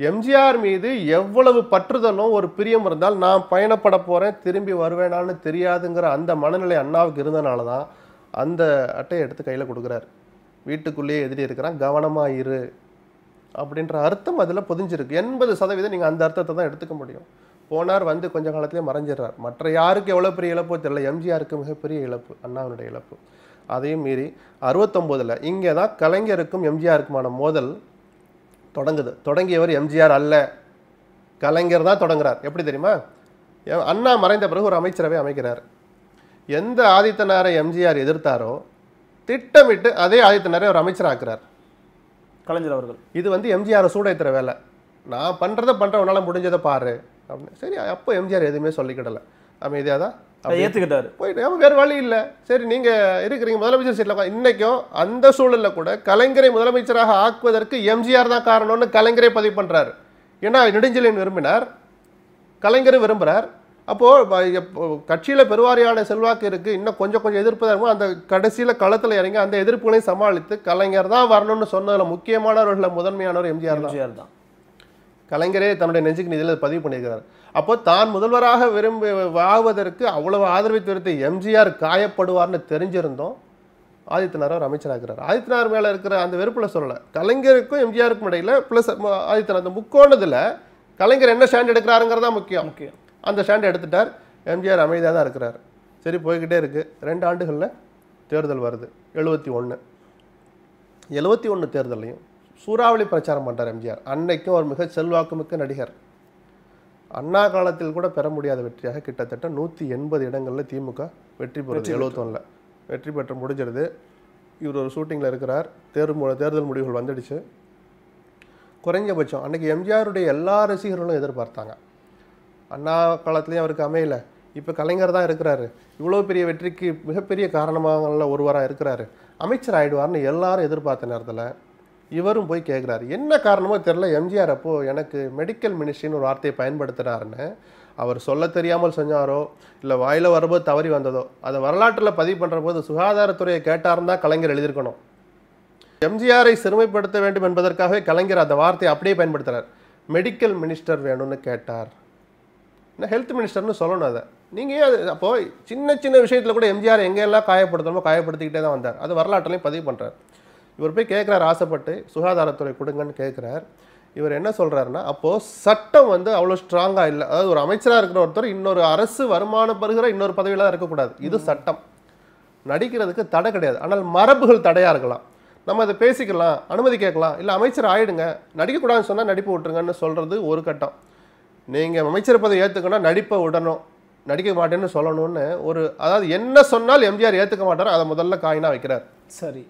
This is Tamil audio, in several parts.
எம்ஜிஆர் மீது எவ்வளவு பற்றுதலும் ஒரு பிரியம் இருந்தால் நான் பயணப்பட போகிறேன் திரும்பி வருவேனான்னு தெரியாதுங்கிற அந்த மனநிலை அண்ணாவுக்கு இருந்தனால தான் அந்த அட்டையை எடுத்து கையில் கொடுக்குறாரு. வீட்டுக்குள்ளேயே எதிரி இருக்கிறான் கவனமாக இரு அப்படின்ற அர்த்தம் அதில் பொதிஞ்சிருக்கு. எண்பது சதவீதம் நீங்கள் அந்த அர்த்தத்தை தான் எடுத்துக்க முடியும். போனார் வந்து கொஞ்ச காலத்திலே மறைஞ்சிடுறார். மற்ற யாருக்கு எவ்வளோ பெரிய இழப்போ தெரியல எம்ஜிஆருக்கு மிகப்பெரிய இழப்பு அண்ணாவினுடைய இழப்பு. அதையும் மீறி அறுபத்தொம்போதில் இங்கே தான் கலைஞருக்கும் எம்ஜிஆருக்குமான மோதல் தொடங்குது. தொடங்கியவர் எம்ஜிஆர் அல்ல. கலைஞர் தான் தொடங்குறார். எப்படி தெரியுமா? அண்ணா மறைந்த பிறகு ஒரு அமைச்சரவை அமைக்கிறார். எந்த ஆதித்தனாரை எம்ஜிஆர் எதிர்த்தாரோ திட்டமிட்டு அதே ஆதித்தனாரை ஒரு அமைச்சராக்குறார். கலைஞர் அவர்கள். இது வந்து எம்ஜிஆர் சூடேத்துற வேலை. நான் பண்றதை பண்ற உன்னால முடிஞ்சதை பாரு. அப்படின்னு. சரி அப்போ எம்ஜிஆர் எதுவுமே சொல்லிக்கிடல. அமைதியாக தான் அதை ஏத்துக்கிட்டாரு. போயிட்டு ஆமா, வேற வழி இல்லை. சரி நீங்க இருக்கிறீங்க முதலமைச்சர் சீட்டில் இன்னைக்கும் அந்த சூழல்ல கூட கலைஞரை முதலமைச்சராக ஆக்குவதற்கு எம்ஜிஆர் தான் காரணம்னு கலைஞரே பதிவு பண்றாரு. ஏன்னா நெடுஞ்செழியன் விரும்பினார். கலைஞரும் விரும்புறார். அப்போ ப- எப்போ கட்சியில பெருவாரியான செல்வாக்கு இருக்கு. இன்னும் கொஞ்சம் கொஞ்சம் எதிர்ப்பு தான் அந்த கடைசியில களத்துல இறங்கி அந்த எதிர்ப்புகளையும் சமாளித்து கலைஞர் தான் வரணும்னு சொன்னதுல முக்கியமானவர்கள முதன்மையானவர் எம்ஜிஆர் தான். எம்ஜிஆர் தான். கலைஞரே தன்னுடைய நெஞ்சுக்கு நிதியில் பதிவு பண்ணியிருக்கிறார். அப்போ தான் முதல்வராக விரும்பி ஆவதற்கு அவ்வளவு ஆதரவை தெரிவித்து எம்ஜிஆர் காயப்படுவார்னு தெரிஞ்சிருந்தோம். ஆதித்யநாத் அவர் அமைச்சராகிறார். ஆதித்யநாத் மேல இருக்கிற அந்த வெறுப்புல சொல்லல. கலைஞருக்கும் எம்ஜிஆருக்கும் இடையில பிளஸ் ஆதித்யநாத் இந்த முக்கோணத்துல கலைஞர் என்ன ஸ்டாண்ட் எடுக்கிறாருங்கிறது தான் முக்கியம். முக்கியம். அந்த ஸ்டாண்ட் எடுத்துட்டார். எம்ஜிஆர் அமைதியாக தான் இருக்கிறார். சரி போய்கிட்டே இருக்கு. ரெண்டு ஆண்டுகளில் தேர்தல் வருது. எழுபத்தி ஒன்று எழுபத்தி ஒன்று தேர்தலையும் சூறாவளி பிரச்சாரம் பண்றார் எம்ஜிஆர். அன்னைக்கும் ஒரு மிக செல்வாக்குமிக்க நடிகர். அண்ணா காலத்தில் கூட பெற முடியாத வெற்றியாக கிட்டத்தட்ட நூற்றி எண்பது இடங்களில் திமுக வெற்றி பெறுது. எழுபத்தொன்னில் வெற்றி பெற்று முடிஞ்சிருது. இவர் ஒரு ஷூட்டிங்கில் இருக்கிறார். தேர்வு தேர்தல் முடிவுகள் வந்துடுச்சு. குறைஞ்சபட்சம் அன்னைக்கு எம்ஜிஆருடைய எல்லா ரசிகர்களும் எதிர்பார்த்தாங்க. அண்ணா காலத்துலேயும் அவருக்கு அமையல. இப்போ கலைஞர் தான் இருக்கிறாரு. இவ்வளோ பெரிய வெற்றிக்கு மிகப்பெரிய காரணமாக ஒருவராக இருக்கிறாரு. அமைச்சர் ஆயிடுவார்னு எல்லாரும் எதிர்பார்த்த நேரத்தில் இவரும் போய் கேட்குறாரு என்ன காரணமோ தெரில எம்ஜிஆர் அப்போது எனக்கு மெடிக்கல் மினிஸ்ட்ரின்னு ஒரு வார்த்தையை பயன்படுத்துகிறாருன்னு அவர் சொல்ல தெரியாமல் செஞ்சாரோ இல்லை வாயில வரும்போது தவறி வந்ததோ அதை வரலாற்றில் பதிவு பண்ணுற போது சுகாதாரத்துறையை கேட்டார்னா கலைஞர் எழுதியிருக்கணும். எம்ஜிஆரை சிறுமைப்படுத்த வேண்டும் என்பதற்காகவே கலைஞர் அந்த வார்த்தையை அப்படியே பயன்படுத்துகிறார் மெடிக்கல் மினிஸ்டர் வேணும்னு கேட்டார். என்ன ஹெல்த் மினிஸ்டர்னு சொல்லணும் அதை. நீங்கள் ஏன் அது சின்ன சின்ன விஷயத்தில் கூட எம்ஜிஆர் எங்கெல்லாம் காயப்படுத்தணுமோ காயப்படுத்திக்கிட்டே தான் வந்தார். அது வரலாற்றுலையும் பதிவு பண்ணுறார் இவர் போய் கேட்குறாரு ஆசைப்பட்டு சுகாதாரத்துறை கொடுங்கன்னு கேட்குறார். இவர் என்ன சொல்றாருன்னா அப்போது சட்டம் வந்து அவ்வளோ ஸ்ட்ராங்காக இல்லை. அதாவது ஒரு அமைச்சராக இருக்கிற ஒருத்தர் இன்னொரு அரசு வருமானம் பெறுகிற இன்னொரு பதவியில் தான் இருக்கக்கூடாது. இது சட்டம். நடிக்கிறதுக்கு தடை கிடையாது. ஆனால் மரபுகள் தடையா இருக்கலாம். நம்ம அதை பேசிக்கலாம் அனுமதி கேட்கலாம் இல்லை அமைச்சர் ஆயிடுங்க நடிக்கக்கூடாதுன்னு சொன்னால் நடிப்பு விட்டுருங்கன்னு சொல்றது ஒரு கட்டம். நீங்க அமைச்சர் பதவி ஏற்றுக்கணும் நடிப்பை விடணும் நடிக்க மாட்டேன்னு சொல்லணும்னு ஒரு அதாவது என்ன சொன்னால் எம்ஜிஆர் ஏற்றுக்க மாட்டாரோ அதை முதல்ல காயினா வைக்கிறார். சரி.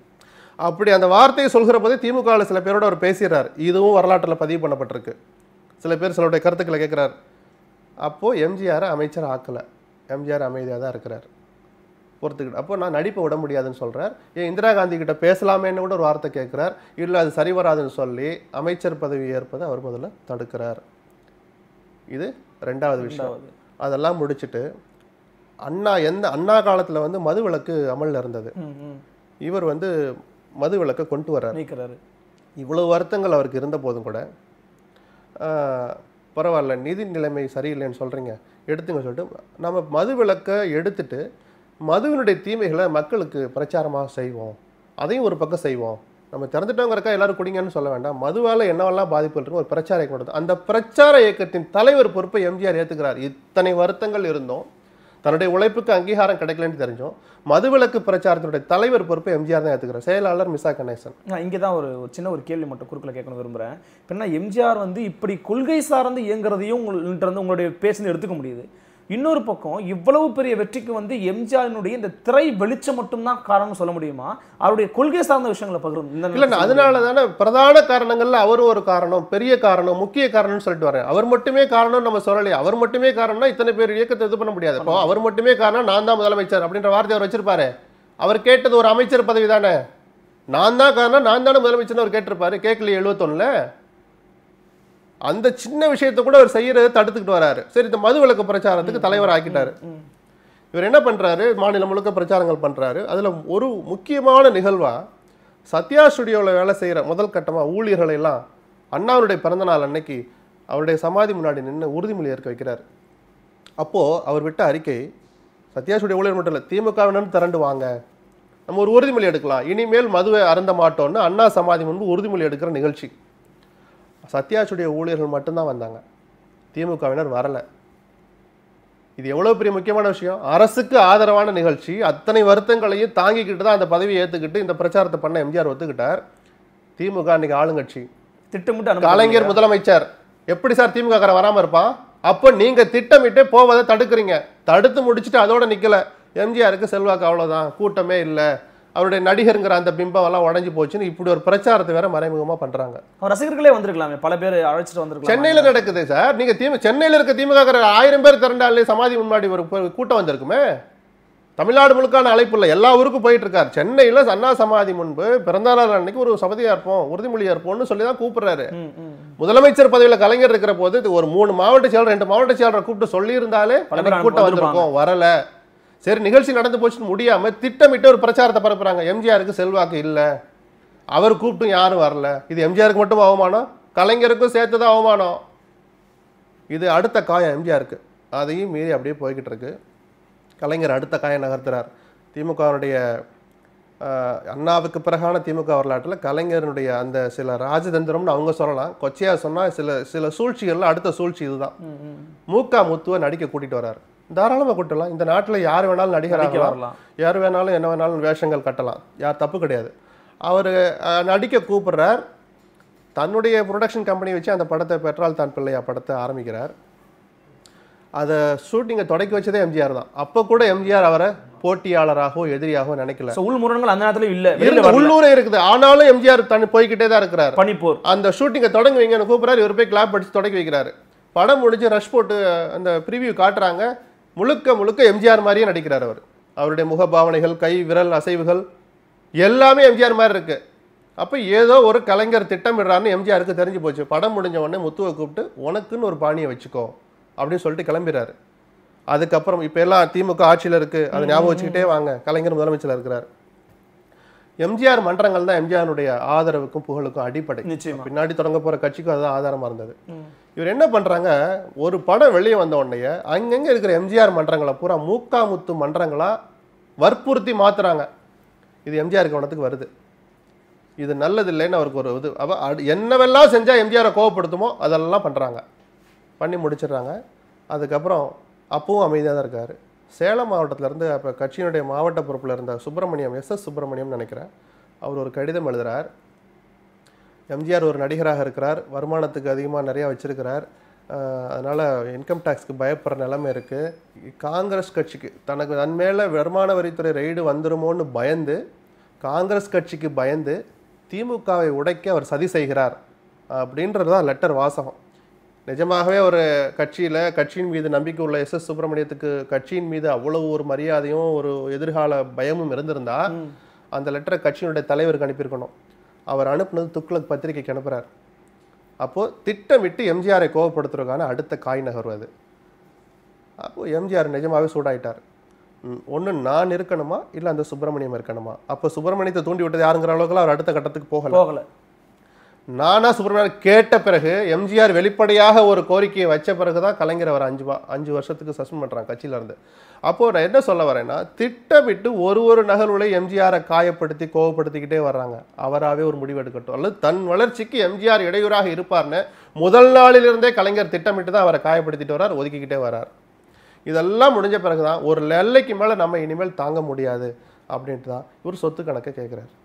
அப்படி அந்த வார்த்தையை சொல்கிற போதே திமுகவில் சில பேரோட அவர் பேசுகிறார் இதுவும் வரலாற்றில் பதிவு பண்ணப்பட்டிருக்கு. சில பேர் சிலருடைய கருத்துக்களை கேட்குறார். அப்போது எம்ஜிஆரை அமைச்சர் ஆக்கலை. எம்ஜிஆர் அமைதியாக தான் இருக்கிறார். பொறுத்துக்கிட்டு அப்போ நான் நடிப்பை விட முடியாதுன்னு சொல்றார் ஏன் இந்திரா காந்தி கிட்ட பேசலாமேன்னு கூட ஒரு வார்த்தை கேட்குறார். இல்லை அது சரி வராதுன்னு சொல்லி அமைச்சர் பதவி ஏற்பதை அவர் முதல்ல தடுக்கிறார். இது ரெண்டாவது விஷயம். அதெல்லாம் முடிச்சிட்டு அண்ணா எந்த அண்ணா காலத்தில் வந்து மது விலக்கு அமல்ல இருந்தது. இவர் வந்து மது விலக்கை கொண்டு வர்றார். நீக்கிறாரு. இவ்வளவு வருத்தங்கள் அவருக்கு இருந்த போதும் கூட பரவாயில்ல நிதி நிலைமை சரியில்லைன்னு சொல்கிறீங்க எடுத்துங்க சொல்லிட்டு நம்ம மது விலக்கை எடுத்துட்டு மதுவினுடைய தீமைகளை மக்களுக்கு பிரச்சாரமாக செய்வோம் அதையும் ஒரு பக்கம் செய்வோம். நம்ம திறந்துட்டோங்கிறக்கா எல்லாரும் குடிங்கன்னு சொல்ல வேண்டாம். மதுவால் என்னவெல்லாம் பாதிப்புகள் இருக்கும் ஒரு பிரச்சார இயக்கம். அந்த பிரச்சார இயக்கத்தின் தலைவர் பொறுப்பை எம்ஜிஆர் ஏற்றுக்கிறார் இத்தனை வருத்தங்கள் இருந்தும். தன்னுடைய உழைப்புக்கு அங்கீகாரம் கிடைக்கலன்னு தெரிஞ்சோம். மதுவிலக்கு பிரச்சாரத்தினுடைய தலைவர் பொறுப்பை எம்ஜிஆர் தான் ஏற்றுக்கிறார் செயலாளர் மிசா கணேசன். நான் இங்கே தான் ஒரு சின்ன ஒரு கேள்வி மட்டும் குறுக்கில் கேட்கணும் விரும்புகிறேன் இப்போ எம்ஜிஆர் வந்து இப்படி கொள்கை சார்ந்து இயங்குறதையும் உங்கள்கிட்ட இருந்து உங்களுடைய பேசுன்னு எடுத்துக்க முடியுது. இன்னொரு பக்கம் இவ்வளவு பெரிய வெற்றிக்கு வந்து எம்ஜிஆரினுடைய இந்த திரை வெளிச்சம் மட்டும்தான் காரணம் சொல்ல முடியுமா? அவருடைய கொள்கை சார்ந்த விஷயங்களை பகிரும் இந்த அதனால தானே பிரதான காரணங்கள்ல அவர் ஒரு காரணம் பெரிய காரணம் முக்கிய காரணம்னு சொல்லிட்டு வரேன் அவர் மட்டுமே காரணம் நம்ம சொல்லலையே. அவர் மட்டுமே காரணம்னா இத்தனை பேர் இயக்கத்தை இது பண்ண முடியாது. இப்போ அவர் மட்டுமே காரணம் நான் தான் முதலமைச்சர் அப்படின்ற வார்த்தை அவர் வச்சிருப்பாரு. அவர் கேட்டது ஒரு அமைச்சர் பதவி தானே நான் தான் காரணம் நான் தானே முதலமைச்சர்னு அவர் கேட்டிருப்பாரு. கேட்கலையே எழுபத்தொன்னுல அந்த சின்ன விஷயத்தை கூட அவர் செய்யறதை தடுத்துக்கிட்டு வராரு. சரி இந்த மது விலக்கு பிரச்சாரத்துக்கு தலைவர் ஆக்கிட்டாரு. இவர் என்ன பண்றாரு? மாநிலம் முழுக்க பிரச்சாரங்கள் பண்றாரு. அதுல ஒரு முக்கியமான நிகழ்வா சத்யா ஸ்டுடியோவில் வேலை செய்யற முதல் கட்டமா ஊழியர்களை எல்லாம் அண்ணாவுடைய பிறந்தநாள் அன்னைக்கு அவருடைய சமாதி முன்னாடி நின்று உறுதிமொழி ஏற்க வைக்கிறார். அப்போது அவர் விட்ட அறிக்கை சத்யாசுடைய ஊழியர் மட்டும் இல்லை திமுகவினர் திரண்டு வாங்க. நம்ம ஒரு உறுதிமொழி எடுக்கலாம். இனிமேல் மதுவை அருந்த மாட்டோம்னு அண்ணா சமாதி முன்பு உறுதிமொழி எடுக்கிற நிகழ்ச்சி. சத்யாசுடைய ஊழியர்கள் மட்டும்தான் வந்தாங்க. திமுகவினர் வரல. இது எவ்வளவு பெரிய முக்கியமான விஷயம்? அரசுக்கு ஆதரவான நிகழ்ச்சி. அத்தனை வருத்தங்களையும் தாங்கிக்கிட்டு தான் அந்த பதவியை ஏத்துக்கிட்டு இந்த பிரச்சாரத்தை பண்ண எம்ஜிஆர் ஒத்துக்கிட்டார். திமுக அன்னைக்கு ஆளுங்கட்சி. திட்டமிட்டு கலைஞர் முதலமைச்சர். எப்படி சார் திமுக காரன் வராம இருப்பான்? அப்போ நீங்க திட்டமிட்டு போவதை தடுக்கிறீங்க. தடுத்து முடிச்சுட்டு அதோட நிக்கல. எம்ஜிஆருக்கு செல்வாக்கு அவ்வளவுதான். கூட்டமே இல்ல. அவருடைய நடிகருங்கிற அந்த பிம்பம் எல்லாம் உடைஞ்சு போச்சுன்னு இப்படி ஒரு பிரச்சாரத்தை வேற மறைமுகமா பண்றாங்க. ரசிகர்களே வந்திருக்கலாமே பல பேர் அழைச்சிட்டு வந்திருக்கலாம். சென்னையில நடக்குது சார். நீங்க திமு சென்னையில இருக்க திமுக ஆயிரம் பேர் திரண்டாலே சமாதி முன்னாடி ஒரு கூட்டம் வந்திருக்குமே. தமிழ்நாடு முழுக்கான அழைப்பு இல்லை எல்லா ஊருக்கும் போயிட்டு இருக்காரு சென்னையில அண்ணா சமாதி முன்பு பிறந்த நாள் அன்னைக்கு ஒரு சபதியா இருப்போம் உறுதிமொழியா இருப்போம்னு சொல்லி தான் கூப்பிடுறாரு. முதலமைச்சர் பதவியில கலைஞர் இருக்கிற போது ஒரு மூணு மாவட்ட செயலர் ரெண்டு மாவட்ட செயலரை கூப்பிட்டு சொல்லி இருந்தாலே பல பேர் கூட்டம். வந்திருக்கும் வரல. சரி நிகழ்ச்சி நடந்து போச்சுன்னு முடியாம திட்டமிட்டு ஒரு பிரச்சாரத்தை பரப்புறாங்க. எம்ஜிஆருக்கு செல்வாக்கு இல்ல. அவர் கூப்பிட்டும் யாரும் வரல. இது எம்ஜிஆருக்கு மட்டும் அவமானம்? கலைஞருக்கும் சேர்த்து தான் அவமானம். இது அடுத்த காயம் எம்ஜிஆருக்கு. அதையும் மீறி அப்படியே போய்கிட்டு இருக்கு கலைஞர் அடுத்த காயம் நகர்த்துறார். திமுகவினுடைய அண்ணாவுக்கு பிறகான திமுக வரலாற்றில் கலைஞருடைய அந்த சில ராஜதந்திரம்னு அவங்க சொல்லலாம். கொச்சையா சொன்னா சில சில சூழ்ச்சிகள்ல அடுத்த சூழ்ச்சி இதுதான். மூக்கா முத்துவை நடிக்க கூட்டிட்டு வராரு தாராளமாக கூட்டலாம். இந்த நாட்டுல யார் வேணாலும் நடிகராகலாம் வரலாம். யார் வேணாலும் என்ன வேணாலும் வேஷங்கள் கட்டலாம். யார் தப்பு கிடையாது. அவர் நடிக்க கூப்பிடுறார். தன்னுடைய ப்ரொடக்ஷன் கம்பெனி வச்சு அந்த படத்தை பெட்ரால் தான் பிள்ளையா படத்தை ஆரம்பிக்கிறார். அதை ஷூட்டிங்கை தொடக்கி வச்சதே எம்ஜிஆர் தான். அப்போ கூட எம்ஜிஆர் அவரை போட்டியாளராகவோ எதிரியாகவோ நினைக்கல. சோ உள் முரண்கள் அந்த நேரத்துல இல்ல. உள்ளூரே இருக்குது. ஆனாலும் எம்ஜிஆர் தன் போய்கிட்டே தான் இருக்கிறார். பனிப்போர். அந்த ஷூட்டிங்கை தொடங்கி வைங்கன்னு கூப்பிட்றாரு. இவர் போய் கிளாப் அடிச்சு தொடக்கி வைக்கிறாரு. படம் முடிஞ்சு ரஷ் போட்டு அந்த ப்ரிவியூ காட்டுறாங்க. முழுக்க முழுக்க எம்ஜிஆர் மாதிரியே நடிக்கிறார் அவர். அவருடைய முகபாவனைகள் கை விரல் அசைவுகள் எல்லாமே எம்ஜிஆர் மாதிரி இருக்கு. அப்போ ஏதோ ஒரு கலைஞர் திட்டமிடுறான்னு எம்ஜிஆருக்கு தெரிஞ்சு போச்சு. படம் முடிஞ்ச உடனே முத்துவை கூப்பிட்டு உனக்குன்னு ஒரு பாணியை வச்சுக்கோ அப்படின்னு சொல்லிட்டு கிளம்பிறாரு. அதுக்கப்புறம் இப்போ எல்லாம் திமுக ஆட்சியில் இருக்கு. அதை ஞாபகம் வச்சுக்கிட்டே வாங்க. கலைஞர் முதலமைச்சர் இருக்கிறார். எம்ஜிஆர் மன்றங்கள் தான் எம்ஜிஆருடைய ஆதரவுக்கும் புகழுக்கும் அடிப்படை. நிச்சயமா. பின்னாடி தொடங்க போற கட்சிக்கும் அதுதான் ஆதாரமா இருந்தது. இவர் என்ன பண்றாங்க? ஒரு படம் வெளியே வந்த உடனே அங்கங்க இருக்கிற எம்ஜிஆர் மன்றங்களை பூரா மூக்காமுத்து மன்றங்களா வற்புறுத்தி மாத்துறாங்க. இது எம்ஜிஆர் கவனத்துக்கு வருது. இது நல்லது இல்லைன்னு அவருக்கு ஒரு இது. அடு- என்னவெல்லாம் செஞ்சா எம்ஜிஆரை கோவப்படுத்துமோ அதெல்லாம் பண்றாங்க. பண்ணி முடிச்சிடுறாங்க. அதுக்கப்புறம் அப்பவும் அமைதியாக தான் இருக்காரு. சேலம் மாவட்டத்திலேருந்து அப்போ கட்சியினுடைய மாவட்ட பொறுப்பில் இருந்த சுப்பிரமணியம் எஸ் எஸ் சுப்பிரமணியம் நினைக்கிறேன். அவர் ஒரு கடிதம் எழுதுகிறார் எம்ஜிஆர் ஒரு நடிகராக இருக்கிறார். வருமானத்துக்கு அதிகமாக நிறையா வச்சுருக்கிறார். அதனால் இன்கம் டேக்ஸ்க்கு பயப்படுற நிலைமை இருக்கு. காங்கிரஸ் கட்சிக்கு தனக்கு தன் மேலே வருமான வரித்துறை ரெய்டு வந்துருமோன்னு பயந்து காங்கிரஸ் கட்சிக்கு பயந்து திமுகவை உடைக்க அவர் சதி செய்கிறார். அப்படின்றது தான் லெட்டர் வாசகம். நிஜமாகவே ஒரு கட்சியில கட்சியின் மீது நம்பிக்கை உள்ள எஸ் எஸ் சுப்பிரமணியத்துக்கு கட்சியின் மீது அவ்வளவு ஒரு மரியாதையும் ஒரு எதிர்கால பயமும் இருந்திருந்தா. அந்த லெட்டரை கட்சியினுடைய தலைவருக்கு அனுப்பியிருக்கணும். அவர் அனுப்புனது துக்ளக் பத்திரிகைக்கு அனுப்புறார். அப்போ திட்டமிட்டு எம்ஜிஆரை கோவப்படுத்துறதுக்கான அடுத்த காய் நகர்வு அப்போ எம்ஜிஆர் நிஜமாவே சூடாயிட்டார். ஒன்று நான் இருக்கணுமா? இல்லை அந்த சுப்பிரமணியம் இருக்கணுமா? அப்போ சுப்பிரமணியத்தை தூண்டி விட்டது யாருங்கிற அளவுக்குலாம் அவர் அடுத்த கட்டத்துக்கு போகல. போகல. நானா சுப்பிரமணியன் கேட்ட பிறகு எம்ஜிஆர் வெளிப்படையாக ஒரு கோரிக்கையை வச்ச பிறகு தான் கலைஞர் அவர் அஞ்சு அஞ்சு வருஷத்துக்கு சஸ்பெண்ட் பண்ணுறாங்க கட்சியிலேருந்து இருந்து. நான் என்ன சொல்ல வரேன்னா திட்டமிட்டு ஒரு ஒரு நகர்வுகளை எம்ஜிஆரை காயப்படுத்தி கோவப்படுத்திக்கிட்டே வர்றாங்க. அவராகவே ஒரு முடிவு எடுக்கட்டும். அல்லது தன் வளர்ச்சிக்கு எம்ஜிஆர் இடையூறாக இருப்பார்னு முதல் நாளிலிருந்தே கலைஞர் திட்டமிட்டு தான் அவரை காயப்படுத்திட்டு வர்றார் ஒதுக்கிக்கிட்டே வர்றார். இதெல்லாம் முடிஞ்ச பிறகு தான் ஒரு எல்லைக்கு மேலே நம்ம இனிமேல் தாங்க முடியாது அப்படின்ட்டு தான் இவர் சொத்து கணக்கை கேட்குறாரு